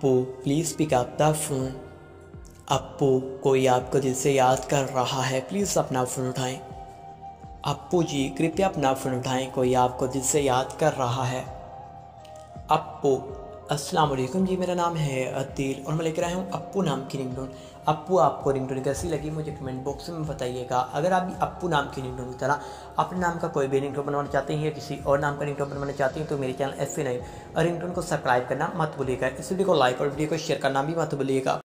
Appu please pick up the phone Appu कोई आपको दिल से याद कर रहा है प्लीज़ अपना फ़ोन उठाएँ. अप्पू जी, कृपया अपना फ़ोन उठाएँ, कोई आपको दिल से याद कर रहा है. अप्पू वालेकुम। जी, मेरा नाम है अतील और मैं लेकर आया हूँ अप्पू नाम की रिंगटोन। अप्पू, आपको रिंगटोन कैसी लगी मुझे कमेंट बॉक्स में बताइएगा। अगर आप भी अप्पू नाम की रिंगटोन की तरह अपने नाम का कोई भी रिंगटोन बनवाना चाहते हैं या किसी और नाम का रिंगटोन बनवाना चाहते हैं तो मेरे चैनल ऐसे नहीं रिंगटोन को सब्सक्राइब करना मत भूलिएगा। इस वीडियो को लाइक और वीडियो को शेयर करना भी मत भूलिएगा।